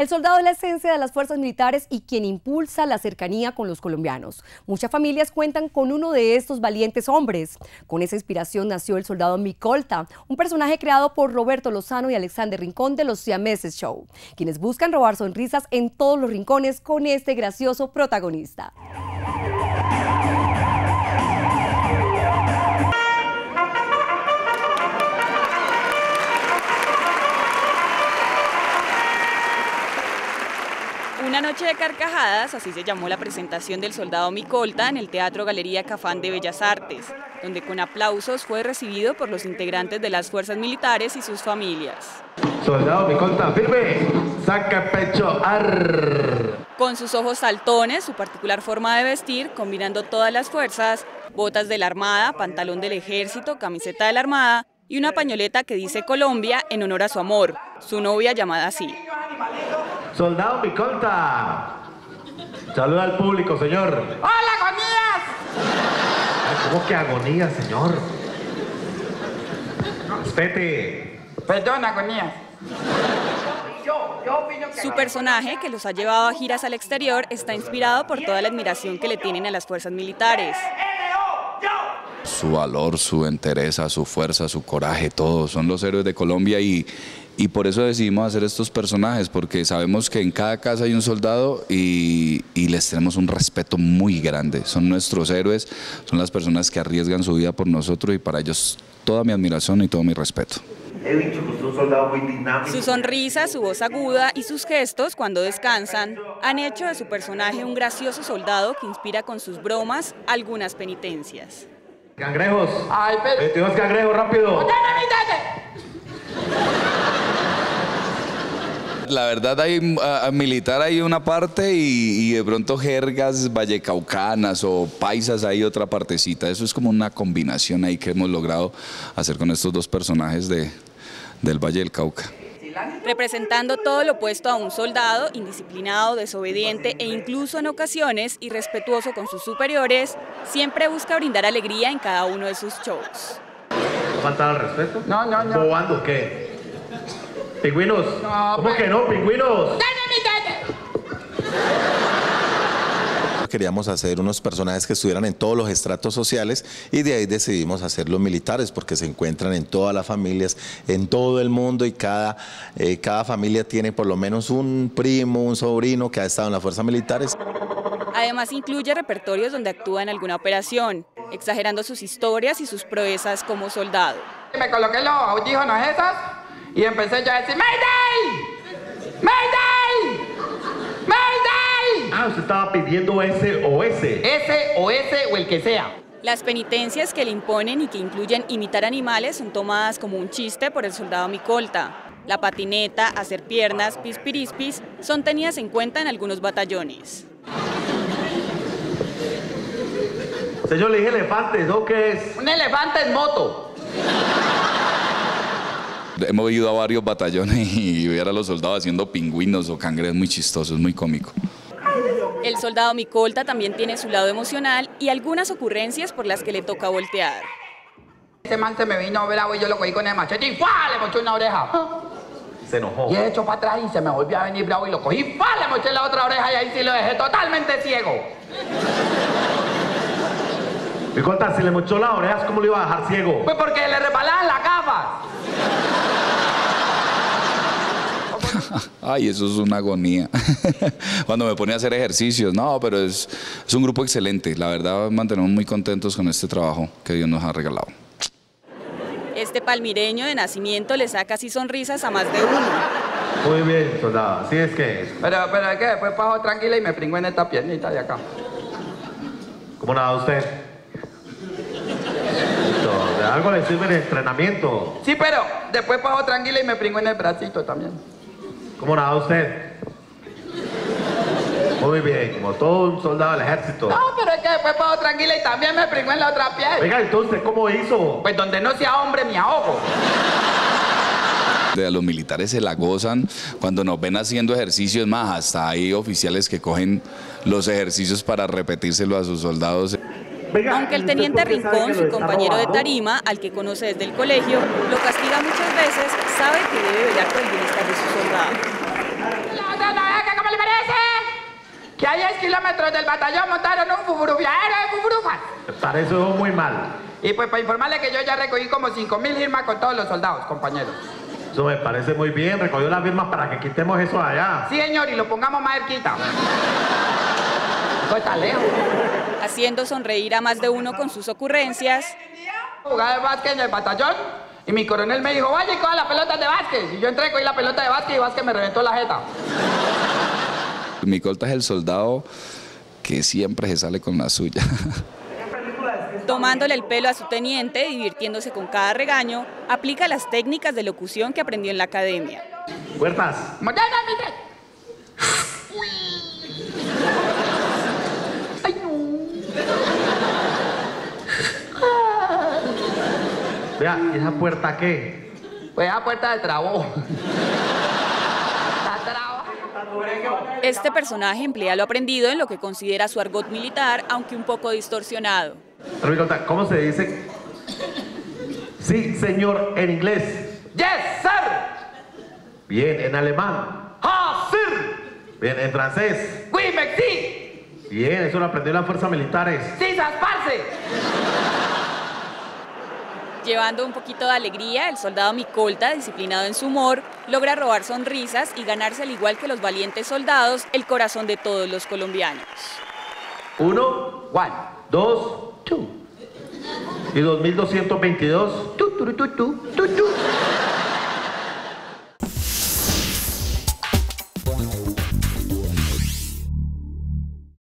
El soldado es la esencia de las fuerzas militares y quien impulsa la cercanía con los colombianos. Muchas familias cuentan con uno de estos valientes hombres. Con esa inspiración nació el soldado Micolta, un personaje creado por Roberto Lozano y Alexander Rincón de los Siameses Show, quienes buscan robar sonrisas en todos los rincones con este gracioso protagonista. Carcajadas, así se llamó la presentación del soldado Micolta en el Teatro Galería Cafán de Bellas Artes, donde con aplausos fue recibido por los integrantes de las fuerzas militares y sus familias. Soldado Micolta, firme, saca pecho, ar. Con sus ojos saltones, su particular forma de vestir, combinando todas las fuerzas, botas de la Armada, pantalón del Ejército, camiseta de la Armada y una pañoleta que dice Colombia en honor a su amor, su novia llamada así. Soldado Micolta. Saluda al público, señor. ¡Hola, agonías! ¿Cómo que agonía, señor? Respete. Perdón, agonías. Su personaje, que los ha llevado a giras al exterior, está inspirado por toda la admiración que le tienen a las fuerzas militares. Su valor, su entereza, su fuerza, su coraje, todos son los héroes de Colombia y, y por eso decidimos hacer estos personajes, porque sabemos que en cada casa hay un soldado y, y, les tenemos un respeto muy grande. Son nuestros héroes, son las personas que arriesgan su vida por nosotros y para ellos toda mi admiración y todo mi respeto. He dicho que usted es un soldado muy dinámico. Su sonrisa, su voz aguda y sus gestos cuando descansan han hecho de su personaje un gracioso soldado que inspira con sus bromas algunas penitencias. Cangrejos. Ay, pero... 22 cangrejos, rápido. La verdad hay militar hay una parte y, y, de pronto jergas vallecaucanas o paisas hay otra partecita. Eso es como una combinación ahí que hemos logrado hacer con estos dos personajes de, del Valle del Cauca. Representando todo lo opuesto a un soldado indisciplinado, desobediente e incluso en ocasiones irrespetuoso con sus superiores, siempre busca brindar alegría en cada uno de sus shows. ¿Falta al respeto? No, no, no. ¿Bobando qué? ¿Pingüinos? No, ¿Cómo pues- que no, pingüinos? Queríamos hacer unos personajes que estuvieran en todos los estratos sociales y de ahí decidimos hacer los militares porque se encuentran en todas las familias, en todo el mundo y cada, eh, cada familia tiene por lo menos un primo, un sobrino que ha estado en las fuerzas militares. Además incluye repertorios donde actúa en alguna operación, exagerando sus historias y sus proezas como soldado. Me coloqué los audífonos esas y empecé yo a decir ¡Mayday! ¡Mayday! Ah, usted estaba pidiendo ese o ese. Ese o ese o el que sea. Las penitencias que le imponen y que incluyen imitar animales son tomadas como un chiste por el soldado Micolta. La patineta, hacer piernas, pispirispis son tenidas en cuenta en algunos batallones. Señor, le dije elefantes, ¿no qué es? Un elefante en moto. Hemos ido a varios batallones y ver a los soldados haciendo pingüinos o cangrejos muy chistosos, muy cómico. El soldado Micolta también tiene su lado emocional y algunas ocurrencias por las que le toca voltear. Ese man se me vino bravo y yo lo cogí con el machete y ¡fua! le moché una oreja. Se enojó. Y he hecho para atrás y se me volvió a venir bravo y lo cogí, ¡fua! le moché la otra oreja y ahí sí lo dejé totalmente ciego. Micolta, si le mochó las orejas, ¿cómo le iba a dejar ciego? Pues porque le resbalaban las gafas. Ay, eso es una agonía. Cuando me pone a hacer ejercicios, no, pero es, es un grupo excelente. La verdad, mantenemos muy contentos con este trabajo que Dios nos ha regalado. Este palmireño de nacimiento le saca así sonrisas a más de uno. Muy bien, soldado. Así es que es. Pero, pero es que después paso tranquila y me pringo en esta piernita de acá. ¿Cómo nada usted? Listo, De algo le sirve el entrenamiento. Sí, pero después paso tranquila y me pringo en el bracito también. ¿Cómo nada usted? Muy bien, como todo un soldado del ejército. No, pero es que después paso tranquila y también me pringo en la otra piel. Venga, entonces, ¿cómo hizo? Pues donde no sea hombre me ahogo. De los militares se la gozan cuando nos ven haciendo ejercicios más, hasta hay oficiales que cogen los ejercicios para repetírselo a sus soldados. Venga, Aunque el ¿usted teniente Rincón, su compañero de tarima, al que conoce desde el colegio, lo castiga muchas veces, sabe que debe velar por el bienestar de su soldado. ¿Cómo le parece? Que a 10 kilómetros del batallón montaron un fufurufiadero de fufurufas. Me parece muy mal. Y pues para informarle que yo ya recogí como 5 mil firmas con todos los soldados, compañeros. Eso me parece muy bien. Recogió las firmas para que quitemos eso allá. Sí, señor, y lo pongamos más cerquita. Eso está lejos. Haciendo sonreír a más de uno con sus ocurrencias, Jugaba de básquet en el batallón y mi coronel me dijo, vaya y coja la pelota de básquet. Y yo entré, cogí la pelota de básquet y básquet me reventó la jeta. Mi colta es el soldado que siempre se sale con la suya. tomándole el pelo a su teniente, divirtiéndose con cada regaño, aplica las técnicas de locución que aprendió en la academia. Puertas. Vea, ¿y esa puerta qué? Pues esa puerta de trabo. Está traba. Este personaje emplea lo aprendido en lo que considera su argot militar, aunque un poco distorsionado. ¿cómo se dice? Sí, señor, en inglés. Yes, sir. Bien, en alemán. Ah, sir. Bien, en francés. Oui, merci. Bien, eso lo aprendió en las fuerzas militares. Sí, parce. Llevando un poquito de alegría, el soldado Micolta, disciplinado en su humor, logra robar sonrisas y ganarse, al igual que los valientes soldados, el corazón de todos los colombianos. Uno, One, dos, two, y 2222. two, two, two, two, two, two.